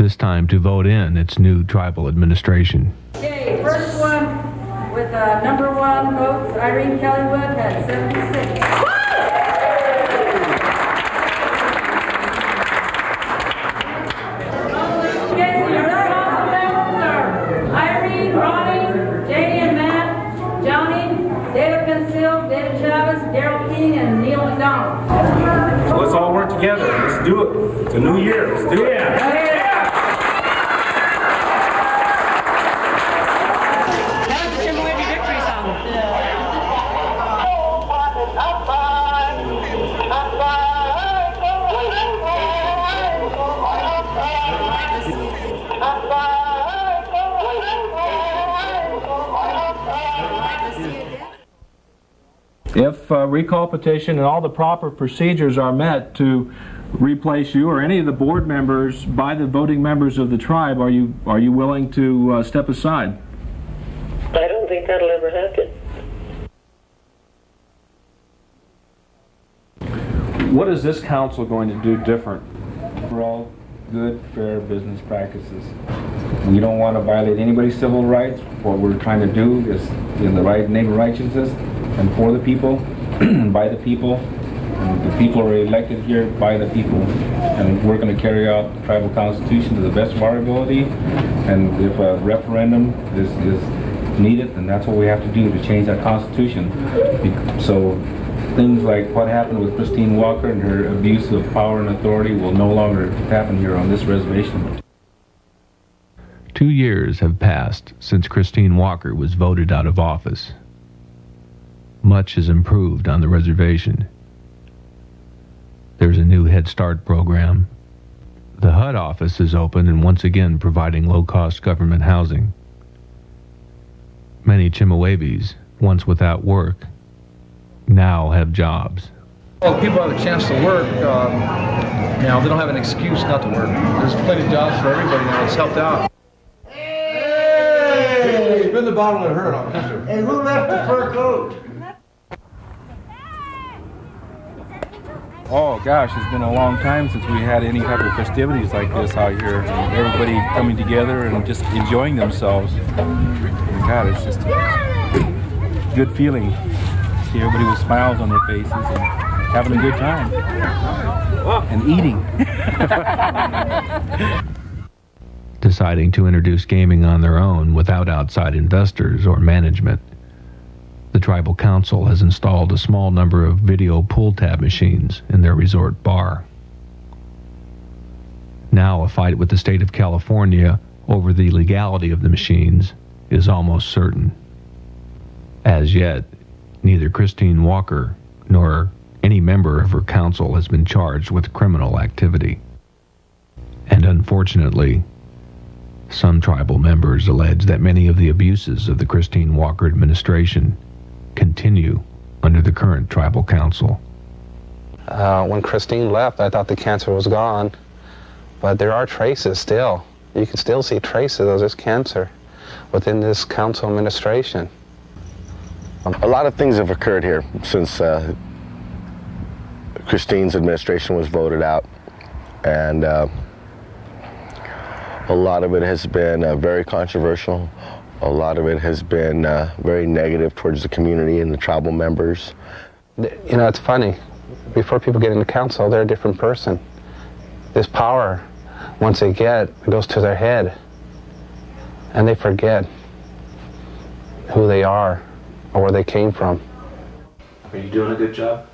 this time to vote in its new tribal administration. Okay, first one with uh, number one votes, Irene Kellywood had 76. Okay, so your council members are Irene, Ronnie, Janie and Matt, Johnny, David Conceal, David Chavez, Daryl King, and Neil McDonald. So let's all work together. Let's do it. It's a new year. Let's do it. If a recall petition and all the proper procedures are met to replace you or any of the board members by the voting members of the tribe, are you are you willing to uh, step aside? I don't think that'll ever happen. What is this council going to do different? We're all good, fair business practices. We don't want to violate anybody's civil rights. What we're trying to do is in the right name of righteousness and for the people, <clears throat> by the people. And the people are elected here by the people. And we're going to carry out the tribal constitution to the best of our ability. And if a referendum is, is needed, then that's what we have to do to change that constitution. So things like what happened with Christine Walker and her abuse of power and authority will no longer happen here on this reservation. Two years have passed since Christine Walker was voted out of office. Much has improved on the reservation. There's a new Head Start program. The HUD office is open and once again providing low cost government housing. Many Chemehuevis, once without work, now have jobs. Well, people have a chance to work. Um, now they don't have an excuse not to work. There's plenty of jobs for everybody now. It's helped out. Hey! Spin the bottle and hurt on it. Hey, who left the fur coat? Oh gosh, it's been a long time since we had any type of festivities like this out here. Everybody coming together and just enjoying themselves. God, it's just a good feeling. See everybody with smiles on their faces and having a good time. And eating. <laughs> deciding to introduce gaming on their own without outside investors or management. The tribal council has installed a small number of video pull tab machines in their resort bar. Now, a fight with the state of California over the legality of the machines is almost certain. As yet, neither Christine Walker nor any member of her council has been charged with criminal activity. And unfortunately, some tribal members allege that many of the abuses of the Christine Walker administration continue under the current tribal council. Uh, when Christine left, I thought the cancer was gone, but there are traces still. You can still see traces of this cancer within this council administration. A lot of things have occurred here since uh, Christine's administration was voted out, and uh, a lot of it has been uh, very controversial. A lot of it has been uh, very negative towards the community and the tribal members. You know, it's funny. Before people get into council, they're a different person. This power, once they get, it goes to their head, and they forget who they are or where they came from. Are you doing a good job?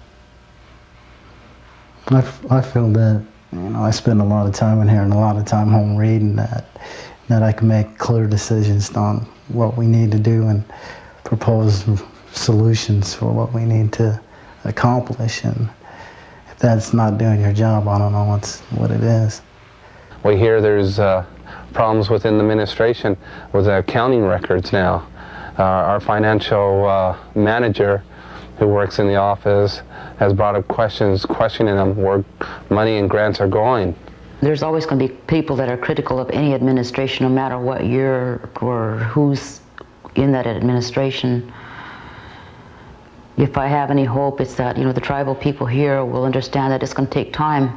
I, f- I feel that you know I spend a lot of time in here and a lot of time home reading that that I can make clear decisions on what we need to do and propose solutions for what we need to accomplish and if that's not doing your job I don't know what's what it is. We hear there's uh, problems within the administration with accounting records now. Uh, our financial uh, manager who works in the office has brought up questions questioning them where money and grants are going. There's always going to be people that are critical of any administration, no matter what year or who's in that administration. If I have any hope, it's that you know the tribal people here will understand that it's going to take time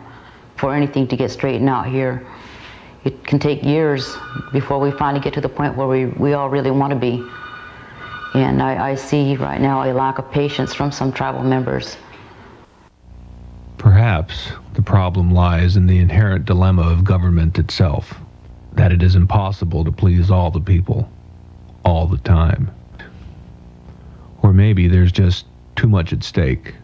for anything to get straightened out here. It can take years before we finally get to the point where we, we all really want to be. And I, I see right now a lack of patience from some tribal members. Perhaps the problem lies in the inherent dilemma of government itself that it is impossible to please all the people, all the time. Or maybe there's just too much at stake.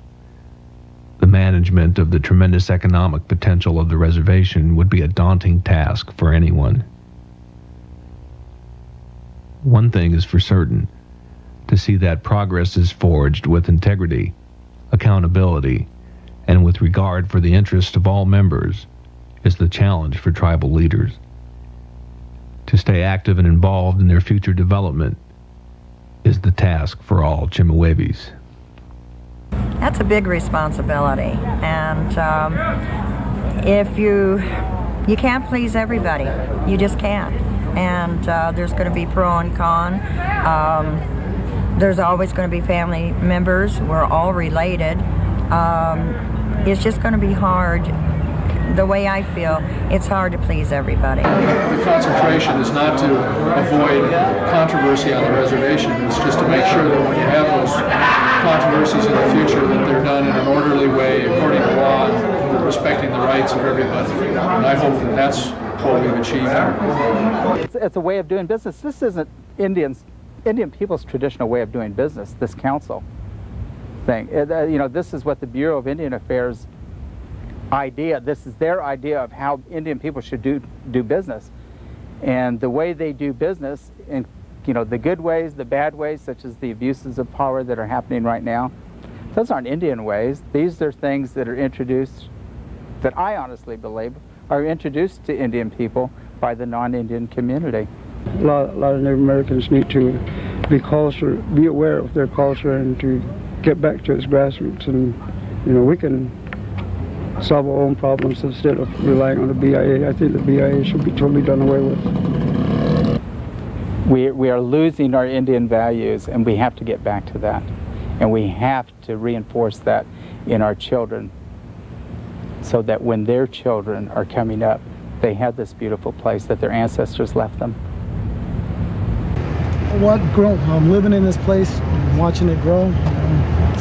The management of the tremendous economic potential of the reservation would be a daunting task for anyone. One thing is for certain to see that progress is forged with integrity, accountability, and with regard for the interest of all members is the challenge for tribal leaders. To stay active and involved in their future development is the task for all Chemehuevis. that's a big responsibility. And um, if you you can't please everybody, you just can't. And uh, there's going to be pro and con. Um, there's always going to be family members. We're all related. Um, it's just going to be hard the way I feel, it's hard to please everybody. The concentration is not to avoid controversy on the reservation. It's just to make sure that when you have those controversies in the future, that they're done in an orderly way, according to law, and respecting the rights of everybody. And I hope that that's what we've achieved here. It's, it's a way of doing business. This isn't Indians, Indian people's traditional way of doing business. This council thing, uh, you know, this is what the Bureau of Indian Affairs idea. This is their idea of how Indian people should do do business, and the way they do business, in you know the good ways, the bad ways, such as the abuses of power that are happening right now. Those aren't Indian ways. These are things that are introduced, that I honestly believe, are introduced to Indian people by the non-Indian community. A lot, a lot of Native Americans need to be culture, be aware of their culture, and to get back to its grassroots. And you know, we can solve our own problems instead of relying on the BIA. I think the BIA should be totally done away with. We, we are losing our Indian values, and we have to get back to that. And we have to reinforce that in our children so that when their children are coming up, they have this beautiful place that their ancestors left them. What grow? I'm living in this place, watching it grow,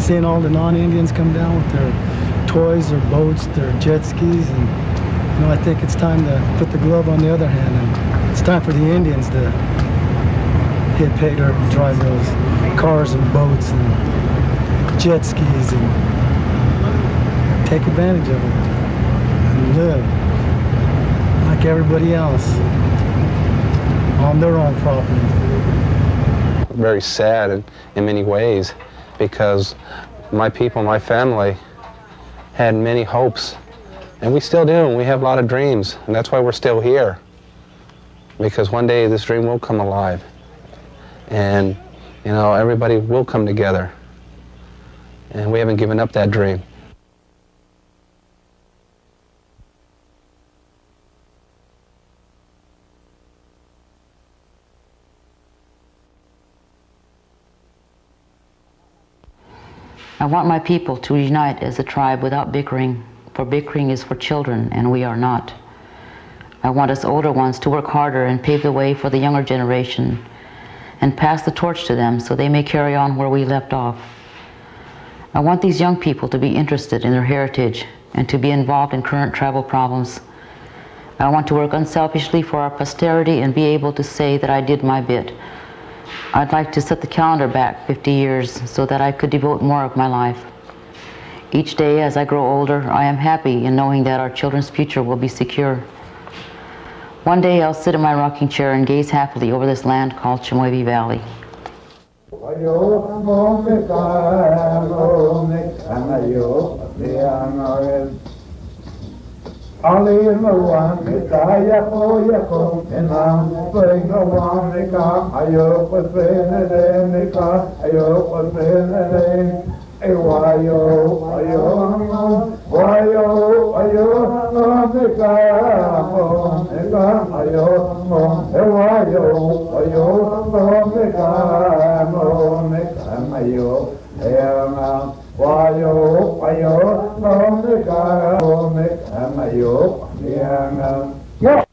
seeing all the non-Indians come down with their toys, their boats, their jet skis, and you know, I think it's time to put the glove on the other hand, and it's time for the Indians to get paid and drive those cars and boats and jet skis and take advantage of it and live like everybody else on their own property. Very sad in, in many ways because my people, my family had many hopes. And we still do and we have a lot of dreams. And that's why we're still here. Because one day this dream will come alive. And you know everybody will come together. And we haven't given up that dream I want my people to unite as a tribe without bickering, for bickering is for children, and we are not. I want us older ones to work harder and pave the way for the younger generation and pass the torch to them so they may carry on where we left off. I want these young people to be interested in their heritage and to be involved in current tribal problems. I want to work unselfishly for our posterity and be able to say that I did my bit. I'd like to set the calendar back 50 years so that I could devote more of my life. Each day as I grow older, I am happy in knowing that our children's future will be secure. One day I'll sit in my rocking chair and gaze happily over this land called Chemehuevi Valley. Ayo, ayo, ayo, ayo, namika, namika, ayo, ayo, ayo, namika, namika,